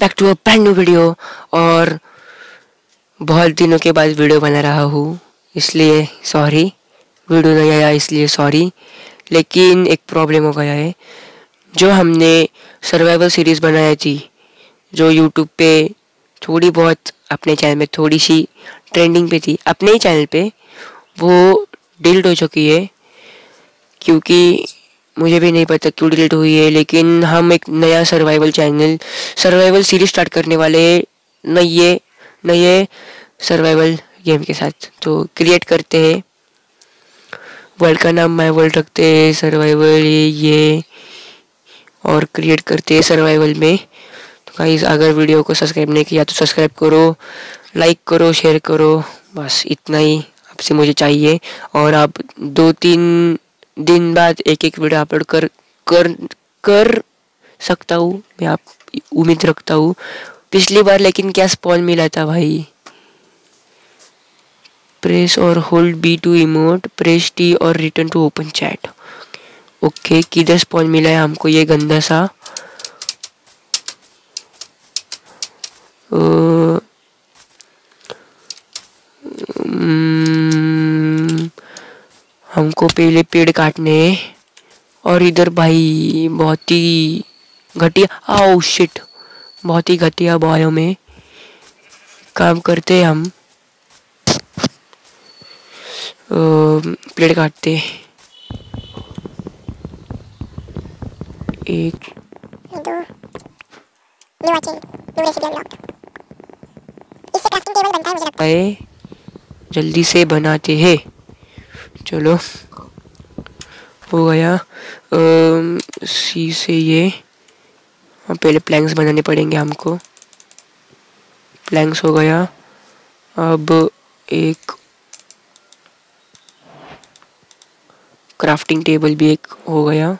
Back to a brand new video और बहुत दिनों के बाद वीडियो बना रहा हूँ, इसलिए सॉरी वीडियो नहीं आया, इसलिए सॉरी लेकिन एक प्रॉब्लम हो गया है, जो हमने सर्वाइवल सीरीज़ बनाई थी, जो यूट्यूब पे थोड़ी बहुत अपने चैनल में थोड़ी सी ट्रेंडिंग पे थी, अपने ही चैनल पे, वो डिलीट हो चुकी है, क्योंकि मुझे भी नहीं पता क्यों डिलीट हुई है, लेकिन हम एक नया survival channel survival series start करने वाले नए नए सर्वाइवल गेम के साथ तो क्रिएट करते हैं। वर्ल्ड का नाम माई वर्ल्ड रखते हैं सर्वाइवल ये ये और क्रिएट करते हैं सर्वाइवल में। तो गाइस अगर वीडियो को सब्सक्राइब नहीं किया तो सब्सक्राइब करो लाइक करो शेयर करो, बस इतना ही। आपसे मुझे चाहिए, और आप दो तीन दिन बाद एक एक वीडियो अपलोड कर कर कर सकता हूँ, मैं आप उम्मीद रखता हूँ। पिछली बार लेकिन क्या स्पॉन मिला था भाई? प्रेस और hold B to emote press T और return to open chat okay किधर स्पॉन मिला है हमको ये गंदा सा? हमको पहले पेड़ काटने और इधर भाई बहुत ही घटिया आओ शिट बहुत ही घटिया बॉयों में। काम करते हैं हम। पेड़ काटते एक। है जल्दी से बनाते हैं। चलो। हो गया। सी से ये। हाँ, पहले प्लैंक्स बनाने पड़ेंगे हमको। प्लैंक्स हो गया। अब एक क्राफ्टिंग टेबल भी एक हो गया।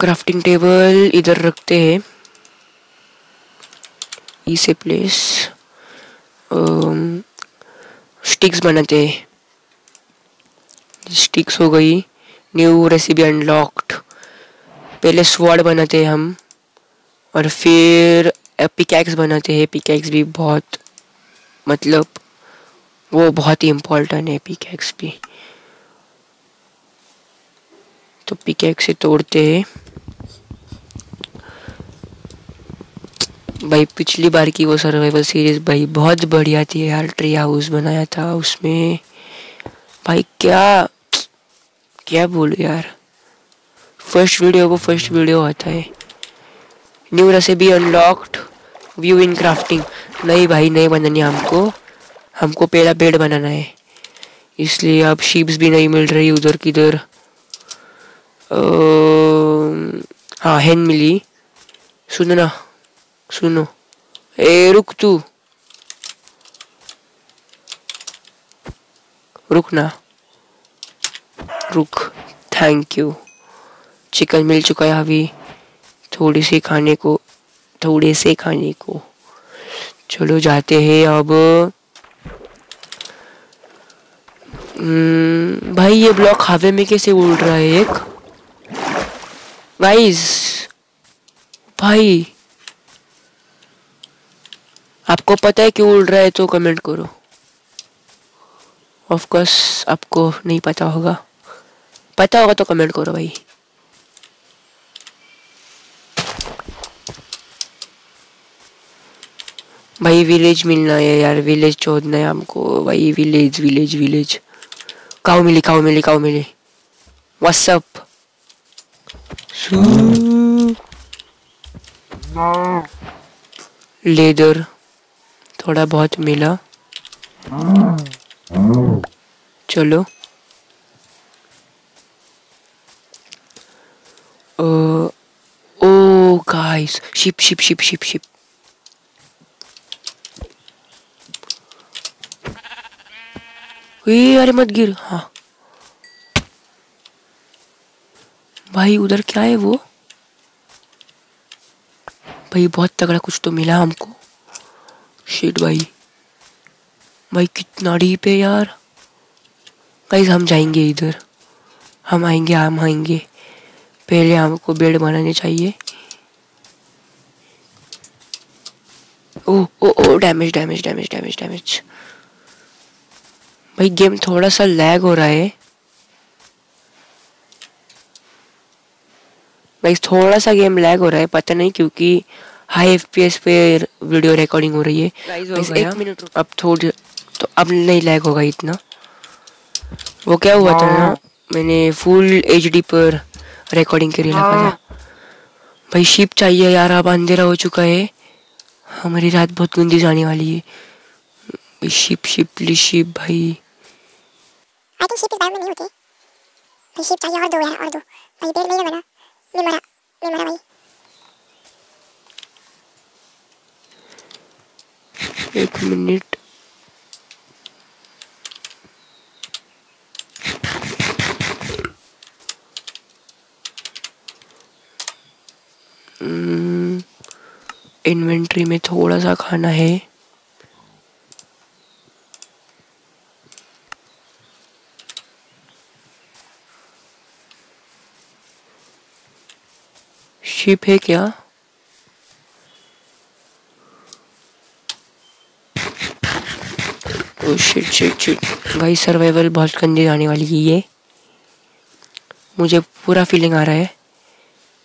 क्राफ्टिंग टेबल इधर रखते हैं। इसे प्लेस स्टिक्स बनाते हैं स्टिक्स हो गई न्यू रेसिपी अनलॉक्ड पहले स्वॉर्ड बनाते हैं हम, और फिर पिकैक्स बनाते हैं पिकैक्स भी बहुत मतलब वो बहुत ही इम्पोर्टेंट है पिकैक्स भी। तो पिकैक्स से तोड़ते हैं। भाई, पिछली बार की वो सर्वाइवल सीरीज़ भाई बहुत बढ़िया थी यार ट्री हाउस बनाया था उसमें। भाई, क्या क्या बोलूँ यार। फ़र्स्ट वीडियो को फ़र्स्ट वीडियो आता है। New recipe unlocked view in crafting नहीं भाई, नहीं बनानी हमको। हमको पहला बेड बनाना है। इसलिए अब शीप्स भी नहीं मिल रही उधर किधर। हाँ हैन मिली सुनो ना सुनो। ए रुक तू। रुक ना। रुक। थैंक यू चिकन मिल चुका है अभी। थोड़ी सी खाने को थोड़े से खाने को। चलो जाते हैं अब। हम्म, भाई ये ब्लॉक हवे में कैसे उड़ रहा है एक? गाइस भाई। आपको पता है क्यों उड़ रहा है तो कमेंट करो। ऑफ़ कोर्स आपको नहीं पता होगा। पता होगा तो कमेंट करो भाई। भाई विलेज मिलना है यार विलेज छोड़ना है हमको। भाई विलेज विलेज विलेज काउ मिली काउ मिली काउ मिली। व्हाट्सअप लेदर थोड़ा बहुत मिला। चलो। ओ guys ship ship ship ship ship अरे मत गिर। हाँ। भाई, उधर क्या है वो? भाई, बहुत तगड़ा कुछ तो मिला हमको। शिट भाई। भाई, कितना डीप है यार। गाइस हम जाएँगे इधर। हम आएँगे हम आएँगे। पहले हमको बेड बनाने चाहिए। ओ ओ ओ damage damage damage damage damage भाई गेम थोड़ा सा लैग हो रहा है। भाई थोड़ा सा गेम लैग हो रहा है, पता नहीं क्योंकि हाई एफपीएस पे वीडियो रिकॉर्डिंग हो रही है। Guys, एक मिनट अब थोड़ी तो अब नहीं लैग होगा इतना। वो क्या हुआ था ना मैंने फुल एच डी पर रिकॉर्डिंग के लिए लगा था भाई शिप चाहिए यार अब अंधेरा हो चुका है। हमारी रात बहुत गंदी जाने वाली है। भाई शिप शिप प्लीज़ शिप भाई। आई थिंक शिप इस बायो में नहीं होती भाई शिप चाहिए और दो यार और दो। भाई पेड़ नहीं लगा ना मैं मरा मैं मरा भाई। एक मिनट। इन्वेंट्री में थोड़ा सा खाना है। शिप है क्या? शिट शिट शिट भाई सर्वाइवल बहुत गंदी जाने वाली है ये। मुझे पूरा फीलिंग आ रहा है,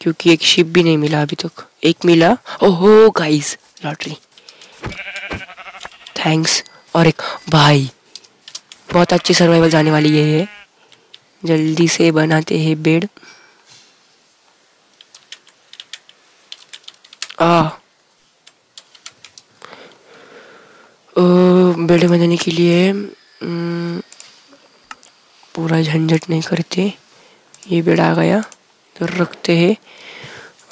क्योंकि एक शिप भी नहीं मिला अभी तक। एक मिला। ओहो गाइस लॉटरी थैंक्स और एक भाई। बहुत अच्छी सर्वाइवल जाने वाली है ये। जल्दी से बनाते हैं बेड आ बेड बनाने के लिए पूरा झंझट नहीं करते। ये बेड आ गया तो रखते हैं।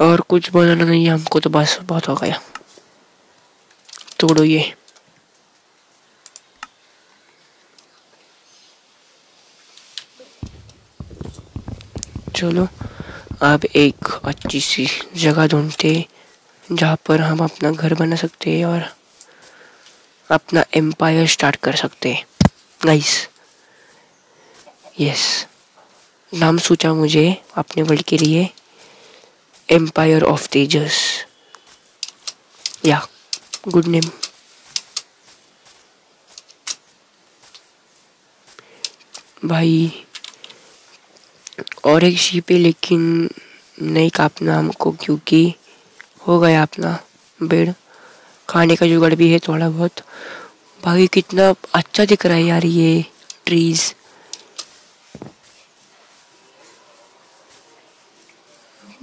और कुछ बनाना नहीं है हमको तो बस बहुत हो गया। तोड़ो ये। चलो, अब एक अच्छी सी जगह ढूंढते जहाँ पर हम अपना घर बना सकते हैं और अपना एम्पायर स्टार्ट कर सकते हैं। गाइस यस नाम सोचा मुझे अपने वर्ल्ड के लिए। एम्पायर ऑफ़ तेजस या गुड नेम भाई, और एक शीप है, लेकिन नहीं काटना हमको क्योंकि हो गया अपना बेड खाने का जुगाड़ भी है थोड़ा बहुत। बाकी कितना अच्छा दिख रहा है यार ये ट्रीज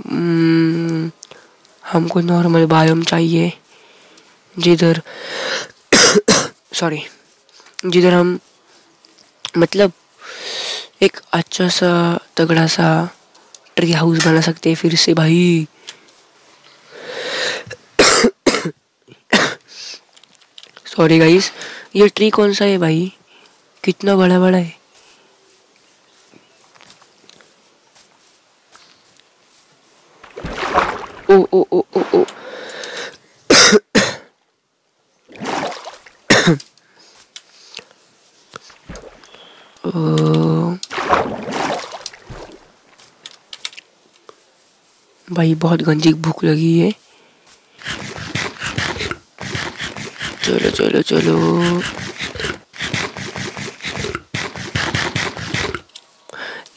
हम्म, हमको नॉर्मल बायोम चाहिए। जिधर सॉरी जिधर हम मतलब एक अच्छा सा तगड़ा सा ट्री हाउस बना सकते हैं फिर से भाई। सॉरी गाइस ये ट्री कौन सा है भाई? कितना बड़ा बड़ा है ओ ओ ओ ओ। ओ। भाई, बहुत गंजी भूख लगी है। चलो चलो चलो।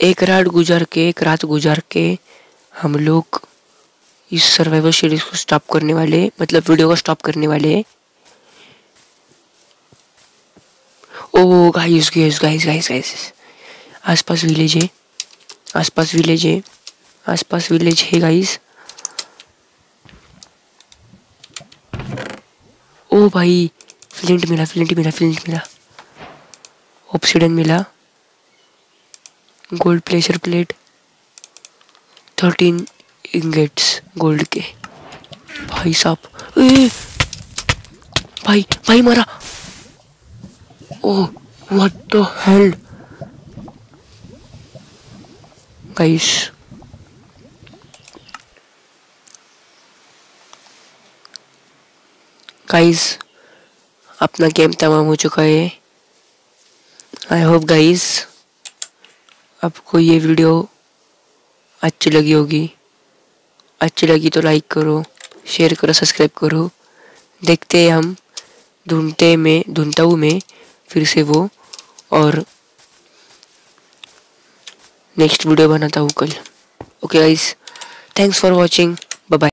एक रात गुजार के, एक रात गुजार के हम लोग इस सर्वाइवल सीरीज़ को स्टॉप करने वाले मतलब वीडियो को स्टॉप करने वाले। ओ guys guys guys guys guys आसपास विलेज है, आसपास विलेज है, आसपास विलेज है गाइस भाई फ्लिंट मिला फ्लिंट मिला फ्लिंट मिला। ऑप्सीडन मिला। Gold pressure plate thirteen ingots gold के। भाई साहब भाई भाई मारा। ओ what the hell guys guys अपना गेम तमाम हो चुका है। आई होप गाइस आपको ये वीडियो अच्छी लगी होगी। अच्छी लगी तो लाइक करो शेयर करो सब्सक्राइब करो। देखते हैं हम ढूंढते में, ढूंढता हूँ मैं फिर से वो। और नेक्स्ट वीडियो बनाता हूँ कल। Okay guys thanks for watching